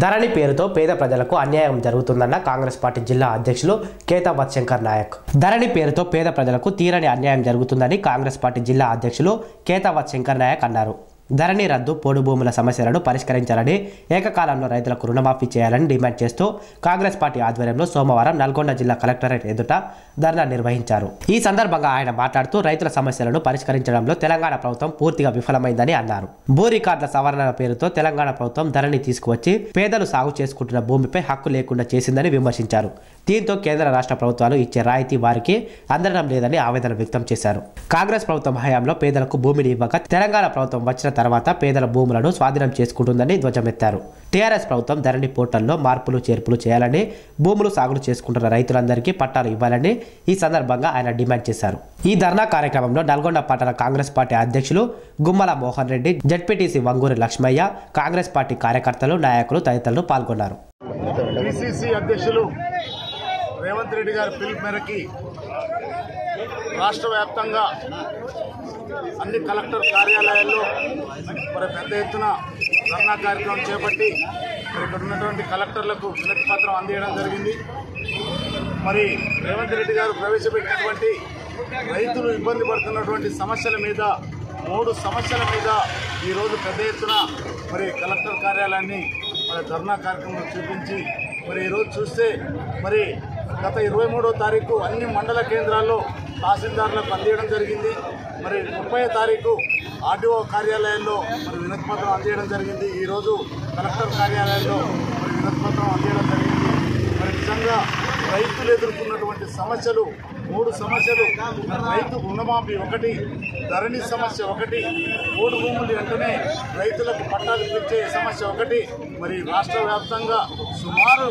ధరణి పేరుతో పేద ప్రజలకు అన్యాయం జరుగుతుందన్న కాంగ్రెస్ పార్టీ జిల్లా అధ్యక్షులు కేతాబత్ శంకర్ నాయక్. ధరణి పేరుతో పేద ప్రజలకు తీరని అన్యాయం జరుగుతుందని కాంగ్రెస్ పార్టీ జిల్లా అధ్యక్షులు కేతాబత్ శంకర్ నాయక్ అన్నారు. ధరణి రద్దు పోడు భూముల సమస్యలను పరిష్కరించాలని ఏకకాలంలో రైతులకు రుణమాఫీ చేయాలని డిమాండ్ చేస్తూ కాంగ్రెస్ పార్టీ ఆధ్వర్యంలో సోమవారం నల్గొండ జిల్లా కలెక్టరేట్ ఎదుట ధర్నా నిర్వహించారు. ఈ సందర్భంగా ఆయన మాట్లాడుతూ రైతుల సమస్యలను పరిష్కరించడంలో తెలంగాణ ప్రభుత్వం పూర్తిగా విఫలమైందని అన్నారు. భూ రికార్డుల సవరణ పేరుతో తెలంగాణ ప్రభుత్వం ధరణి తీసుకువచ్చి పేదలు సాగు చేసుకుంటున్న భూమిపై హక్కు లేకుండా చేసిందని విమర్శించారు. దీంతో కేంద్ర రాష్ట్ర ప్రభుత్వాలు ఇచ్చే రాయితీ వారికి అందడం లేదని ఆవేదన వ్యక్తం చేశారు. కాంగ్రెస్ ప్రభుత్వం హయాంలో పేదలకు భూమిని ఇవ్వక తెలంగాణ ప్రభుత్వం వచ్చిన తర్వాత పేదల భూములను స్వాధీనం చేసుకుంటుందని ధ్వజమెత్తారు. టీఆర్ఎస్ ప్రభుత్వం ధరణి పోర్టల్లో మార్పులు చేర్పులు చేయాలని భూములు సాగులు చేసుకుంటున్న రైతులందరికీ పట్టాలు ఇవ్వాలని ఈ సందర్భంగా ఆయన డిమాండ్ చేశారు. ఈ ధర్నా కార్యక్రమంలో నల్గొండ పట్టణ కాంగ్రెస్ పార్టీ అధ్యక్షులు గుమ్మల మోహన్ రెడ్డి జడ్పీటీసీ వంగూరి లక్ష్మయ్య కాంగ్రెస్ పార్టీ కార్యకర్తలు నాయకులు తదితరులు పాల్గొన్నారు. పిసిసి అధ్యక్షులు రేవంత్ రెడ్డి గారి పిలుపు మేరకి రాష్ట్ర వ్యాప్తంగా అన్ని కలెక్టర్ కార్యాలయాల్లో మరి పెద్ద ఎత్తున ధర్నా కార్యక్రమం చేపట్టి మరి ఇక్కడ ఉన్నటువంటి కలెక్టర్లకు వినతి పత్రం అందించడం జరిగింది. మరి రేవంత్ రెడ్డి గారు ప్రవేశపెట్టినటువంటి రైతులు ఇబ్బంది పడుతున్నటువంటి సమస్యల మీద మూడు సమస్యల మీద ఈరోజు పెద్ద ఎత్తున మరి కలెక్టర్ కార్యాలయాన్ని మరి ధర్నా కార్యక్రమం చూపించి మరి ఈరోజు చూస్తే మరి గత ఇరవై మూడో తారీఖు అన్ని మండల కేంద్రాల్లో తహసీల్దారులకు అందేయడం జరిగింది. మరి ముప్పై తారీఖు ఆర్డీఓ కార్యాలయాల్లో మరి వినతి పత్రం జరిగింది. ఈరోజు కలెక్టర్ కార్యాలయంలో మరి వినతి పత్రం జరిగింది. మరి నిజంగా రైతులు ఎదుర్కొన్నటువంటి సమస్యలు మూడు సమస్యలు రైతు రుణమాఫీ ఒకటి ధరణి సమస్య ఒకటి మూడు భూములు వెంటనే రైతులకు పట్టాలు పిలిచే సమస్య ఒకటి. మరి రాష్ట్ర వ్యాప్తంగా సుమారు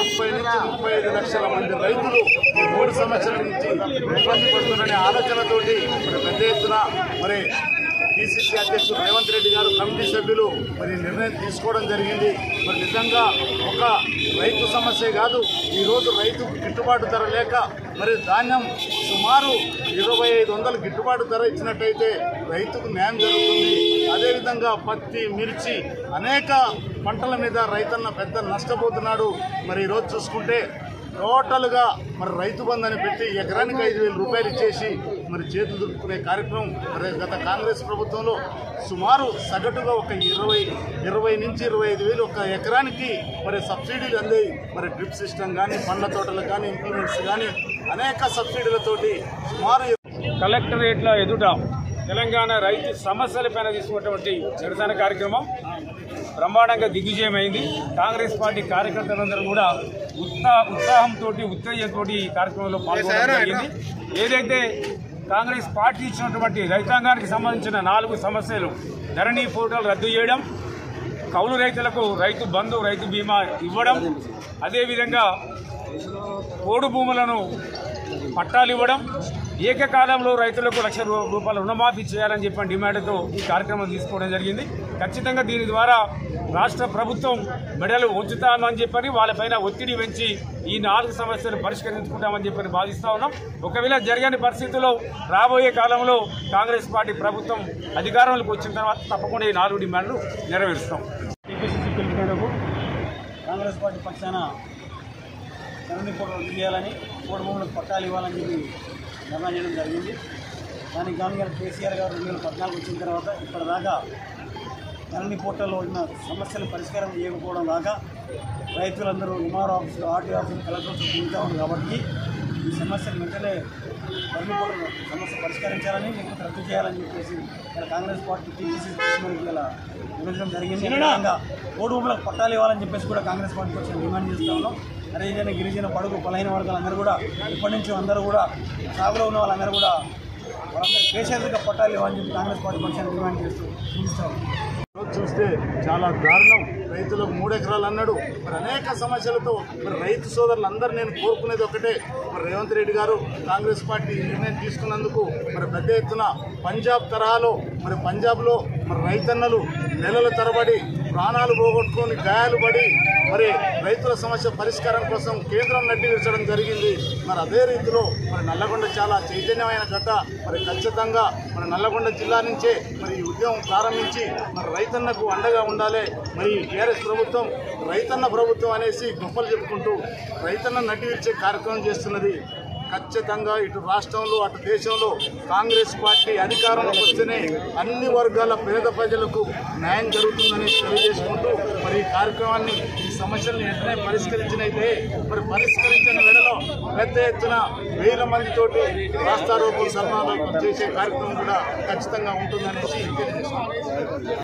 ముప్పై నుంచి ముప్పై ఐదు లక్షల మంది రైతులు ఈ మూడు సమస్యల నుంచి ఇబ్బంది పడుతున్నారనే ఆలోచనతోటి మరి పెద్ద ఎత్తున మరి పిసిసి అధ్యక్షుడు రేవంత్ రెడ్డి గారు కమిటీ సభ్యులు మరి నిర్ణయం తీసుకోవడం జరిగింది. మరి నిజంగా ఒక రైతు సమస్య కాదు. ఈరోజు రైతు గిట్టుబాటు ధర లేక మరి ధాన్యం సుమారు ఇరవై ఐదు వందలు గిట్టుబాటు ధర ఇచ్చినట్టయితే రైతుకు న్యాయం జరుగుతుంది. అదేవిధంగా పత్తి మిర్చి అనేక పంటల మీద రైతన్న పెద్ద నష్టపోతున్నాడు. మరి ఈరోజు చూసుకుంటే టోటల్గా మరి రైతు బంధని పెట్టి ఎకరానికి ఐదు వేల రూపాయలు ఇచ్చేసి మరి చేతులు దులుపుకునే కార్యక్రమం మరి గత కాంగ్రెస్ ప్రభుత్వంలో సుమారు సగటుగా ఒక ఇరవై ఇరవై నుంచి ఇరవై ఐదు వేలు ఒక ఎకరానికి మరి సబ్సిడీలు అందాయి మరి డ్రిప్ సిస్టమ్ కానీ పండ్ల తోటలకు కానీ ఇంప్లిమెంట్స్ కానీ అనేక సబ్సిడీలతోటి సుమారు కలెక్టరేట్ల ఎదుట తెలంగాణ రైతు సమస్యలపైన తీసుకున్నటువంటి నిరసన కార్యక్రమం బ్రహ్మాండంగా దిగ్విజయమైంది. కాంగ్రెస్ పార్టీ కార్యకర్తలందరూ కూడా ఉత్సా ఉత్సాహంతో ఉత్తేజంతో ఈ కార్యక్రమంలో పాల్గొనడం జరిగింది. ఏదైతే కాంగ్రెస్ పార్టీ ఇచ్చినటువంటి రైతాంగానికి సంబంధించిన నాలుగు సమస్యలు ధరణి పోర్టల్ రద్దు చేయడం కౌలు రైతులకు రైతు బంధు రైతు బీమా ఇవ్వడం అదేవిధంగా కోడు భూములను పట్టాలు ఇవ్వడం ఏకకాలంలో రైతులకు లక్ష రూపాయల రుణమాఫీ చేయాలని చెప్పిన డిమాండ్తో ఈ కార్యక్రమం తీసుకోవడం జరిగింది. ఖచ్చితంగా దీని ద్వారా రాష్ట్ర ప్రభుత్వం మెడలు ఉంచుతామని చెప్పని వాళ్ళపైన ఒత్తిడి పెంచి ఈ నాలుగు సమస్యలు పరిష్కరించుకుంటామని చెప్పని భావిస్తూ ఉన్నాం. ఒకవేళ జరగని పరిస్థితుల్లో రాబోయే కాలంలో కాంగ్రెస్ పార్టీ ప్రభుత్వం అధికారంలోకి వచ్చిన తర్వాత తప్పకుండా ఈ నాలుగు డిమాండ్లు నెరవేరుస్తాం. కాంగ్రెస్ పార్టీ పక్షాన ధరణి ఫోటో తీయాలని కోడి భూములకు పట్టాలు ఇవ్వాలని చెప్పి నిర్ణయం చేయడం జరిగింది. దానికి గాను గారు కేసీఆర్ గారు రెండు వేల పద్నాలుగు వచ్చిన తర్వాత ఇప్పటిదాకా ధరణి పోర్టల్లో ఉన్న సమస్యలు పరిష్కారం చేయకపోవడం దాకా రైతులందరూ ఎంఆర్ ఆఫీసులు ఆర్టీ ఆఫీసులు కలెక్టర్ ఆఫీసులు తిరుగుతూ ఉన్నారు కాబట్టి ఈ సమస్యను వెంటనే ధరణి పోర్టల్ సమస్య పరిష్కరించాలని లేకపోతే రద్దు చేయాలని చెప్పేసి ఇలా కాంగ్రెస్ పార్టీ మనకి ఇలా విభజన జరిగింది. ఓటు పట్టాలు ఇవ్వాలని చెప్పేసి కూడా కాంగ్రెస్ పార్టీ వచ్చి డిమాండ్ చేస్తా ఉన్నాం. హరిజన గిరిజన పడుగు బలహీన వర్గాలందరూ కూడా ఇప్పటి నుంచి అందరూ కూడా సాగులో ఉన్న వాళ్ళందరూ కూడా వాళ్ళందరూ కేసీఆర్గా పట్టాలి అని చెప్పి కాంగ్రెస్ పార్టీ పక్షాన్ని డిమాండ్ చేస్తూ చూపిస్తాం చూస్తే చాలా దారుణం. రైతులకు మూడు ఎకరాలు అన్నాడు. మరి అనేక సమస్యలతో మరి రైతు సోదరులందరూ నేను కోరుకునేది ఒకటే. మరి రేవంత్ రెడ్డి గారు కాంగ్రెస్ పార్టీ నిర్ణయం తీసుకున్నందుకు మరి పెద్ద ఎత్తున పంజాబ్ తరహాలో మరి పంజాబ్లో మరి రైతన్నలు నెలల తరబడి ప్రాణాలు పోగొట్టుకొని గాయాలు పడి మరి రైతుల సమస్య పరిష్కారం కోసం కేంద్రం నడ్డి విరచడం జరిగింది. మరి అదే రీతిలో మరి నల్లగొండ చాలా చైతన్యమైన గడ్డ మరి ఖచ్చితంగా మరి నల్లగొండ జిల్లా నుంచే మరి ఈ ఉద్యమం ప్రారంభించి మరి రైతన్నకు అండగా ఉండాలి. మరి టీఆర్ఎస్ ప్రభుత్వం రైతన్న ప్రభుత్వం అనేసి గొప్పలు చెప్పుకుంటూ రైతన్న నడ్డి విరిచే కార్యక్రమం చేస్తున్నది. ఖచ్చితంగా ఇటు రాష్ట్రంలో అటు దేశంలో కాంగ్రెస్ పార్టీ అధికారంలోకి వస్తేనే అన్ని వర్గాల పేద ప్రజలకు న్యాయం జరుగుతుందని తెలియజేసుకుంటూ మరి ఈ కార్యక్రమాన్ని ఈ సమస్యలను వెంటనే పరిష్కరించినైతే మరి పరిష్కరించిన వేళలో పెద్ద ఎత్తున వేల మందితోటి రాస్తారోకో సన్మానం చేసే కార్యక్రమం కూడా ఖచ్చితంగా ఉంటుందనేసి తెలియజేస్తున్నాను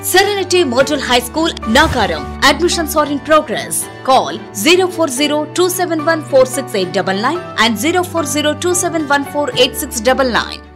Serenity Model High School, Nagaram. Admissions are in progress. Call 040 and 040